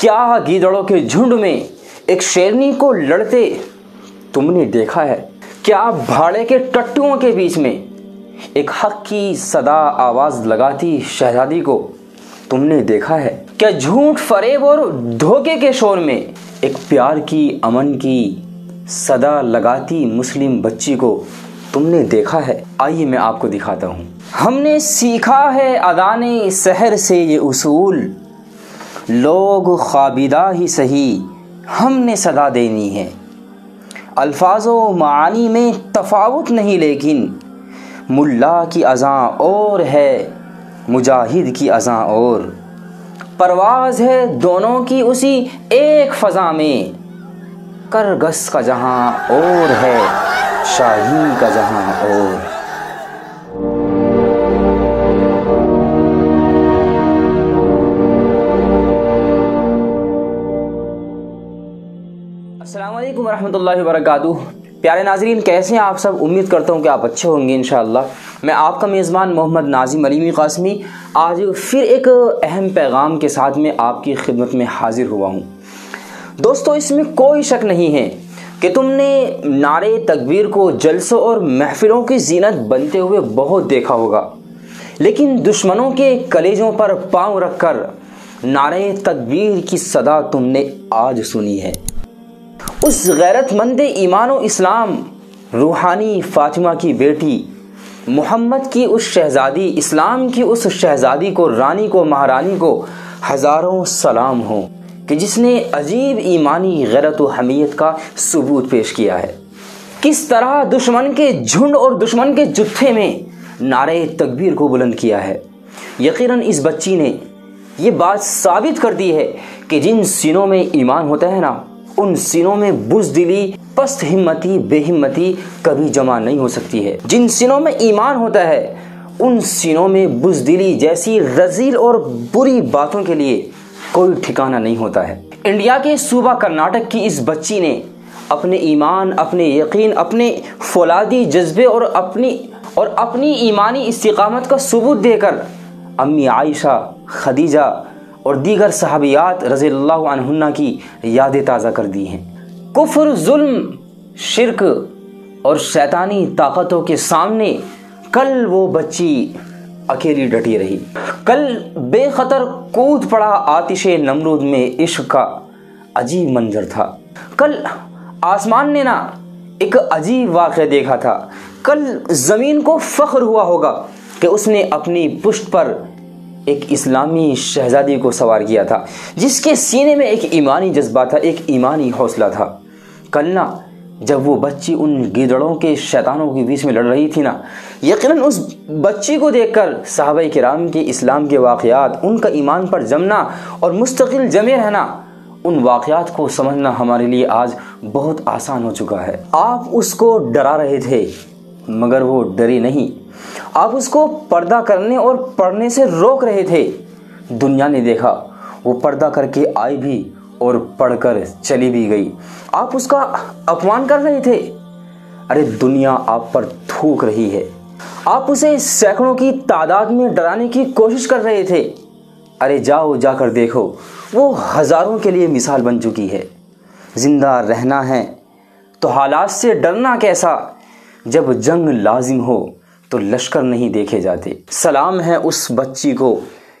क्या गीदड़ों के झुंड में एक शेरनी को लड़ते तुमने देखा है? क्या भाड़े के टट्टुओं के बीच में एक हक की सदा आवाज़ लगाती शहजादी को तुमने देखा है? क्या झूठ, फरेब और धोखे के शोर में एक प्यार की अमन की सदा लगाती मुस्लिम बच्ची को तुमने देखा है? आइए मैं आपको दिखाता हूँ। हमने सीखा है अदाने शहर से ये उसूल। लोग ख्वाबिदा ही सही, हमने सदा देनी है। अल्फाजो मानी में तफावत नहीं, लेकिन मुल्ला की अज़ा और है, मुजाहिद की अज़ा और। परवाज़ है दोनों की उसी एक फ़ज़ा में। करगस का जहाँ और है, शाही का जहाँ और। रहमतुल्लाहि वबरकातुहू। प्यारे नाजरीन, कैसे हैं आप सब? उम्मीद करता हूँ कि आप अच्छे होंगे इन मैं आपका मेज़बान मोहम्मद नाजिम अलीमी कासमी आज फिर एक अहम पैगाम के साथ में आपकी खिदमत में हाजिर हुआ हूँ। दोस्तों, इसमें कोई शक नहीं है कि तुमने नारे तकबीर को जलसों और महफिलों की जीनत बनते हुए बहुत देखा होगा। लेकिन दुश्मनों के कलेजों पर पाँव रखकर नारे तकबीर की सदा तुमने आज सुनी है। उस गैरतमंद ईमान इस्लाम, रूहानी फातिमा की बेटी, मोहम्मद की उस शहज़ादी, इस्लाम की उस शहज़ादी को, रानी को, महारानी को हज़ारों सलाम हो कि जिसने अजीब ईमानी गैरत हमीयत का सबूत पेश किया है। किस तरह दुश्मन के झुंड और दुश्मन के जुत्थे में नारे तकबीर को बुलंद किया है। यकीनन इस बच्ची ने ये बात साबित कर दी है कि जिन सीनों में ईमान होता है ना उन सीनों में बुजदिली पस्त हिम्मती, बेहिम्मती कभी जमा नहीं हो सकती है। जिन सीनों में ईमान होता है, उन सीनों में बुजदिली जैसी रजील और बुरी बातों के लिए कोई ठिकाना नहीं होता है। इंडिया के सूबा कर्नाटक की इस बच्ची ने अपने ईमान, अपने यकीन, अपने फौलादी जज्बे और अपनी और अपनी ईमानी इस्तिकामत का सबूत देकर अम्मी आयशा, खदीजा और दीगर सहाबियात रज़ी की यादें ताज़ा कर दी हैं। कुफर, जुल्म, शिरक और शैतानी ताकतों के सामने कल वो बच्ची अकेली डटी रही। कल बेखतर कूद पड़ा आतिश नमरूद में इश्क का अजीब मंजर था। कल आसमान ने ना एक अजीब वाक़ देखा था। कल ज़मीन को फ़ख्र हुआ होगा कि उसने अपनी पुष्ट पर एक इस्लामी शहजादी को सवार किया था, जिसके सीने में एक ईमानी जज्बा था, एक ईमानी हौसला था। कल ना जब वो बच्ची उन गिदड़ों के शैतानों के बीच में लड़ रही थी ना यकीन उस बच्ची को देखकर साहब कराम के इस्लाम के वाक़ात उनका ईमान पर जमना और मुस्तकिल जमे रहना, उन वाक़ात को समझना हमारे लिए आज बहुत आसान हो चुका है। आप उसको डरा रहे थे, मगर वो डरी नहीं। आप उसको पर्दा करने और पढ़ने से रोक रहे थे। दुनिया ने देखा, वो पर्दा करके आई भी और पढ़कर चली भी गई। आप उसका अपमान कर रहे थे। अरे, दुनिया आप पर थूक रही है। आप उसे सैकड़ों की तादाद में डराने की कोशिश कर रहे थे। अरे, जाओ, जाकर देखो, वो हज़ारों के लिए मिसाल बन चुकी है। ज़िंदा रहना है तो हालात से डरना कैसा? जब जंग लाजिम हो तो लश्कर नहीं देखे जाते। सलाम है उस बच्ची को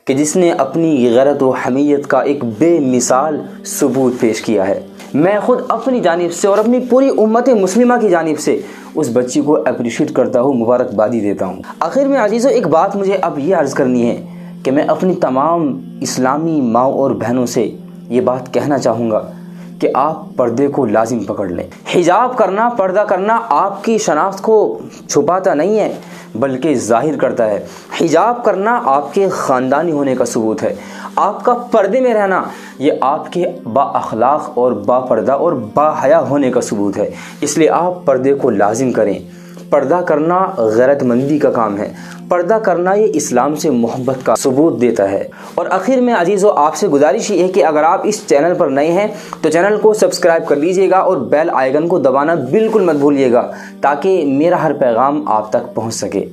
कि जिसने अपनी गैरत व हमीयत का एक बेमिसाल सबूत पेश किया है। मैं ख़ुद अपनी जानब से और अपनी पूरी उम्मत मुस्लिमा की जानब से उस बच्ची को अप्रिशिएट करता हूँ, मुबारकबादी देता हूँ। आखिर में अजीज़ों, एक बात मुझे अब ये अर्ज़ करनी है कि मैं अपनी तमाम इस्लामी माओ और बहनों से ये बात कहना चाहूँगा। कि आप पर्दे को लाजिम पकड़ लें। हिजाब करना, पर्दा करना आपकी शनाख्त को छुपाता नहीं है, बल्कि ज़ाहिर करता है। हिजाब करना आपके ख़ानदानी होने का सबूत है। आपका पर्दे में रहना, ये आपके बाखलाक और बापर्दा और बाहया होने का सबूत है। इसलिए आप पर्दे को लाजिम करें। पर्दा करना गैरतमंदी का काम है। पर्दा करना ये इस्लाम से मोहब्बत का सबूत देता है। और आखिर में अजीज़ों आपसे गुजारिश ये है कि अगर आप इस चैनल पर नए हैं तो चैनल को सब्सक्राइब कर लीजिएगा और बेल आइकन को दबाना बिल्कुल मत भूलिएगा, ताकि मेरा हर पैगाम आप तक पहुँच सके।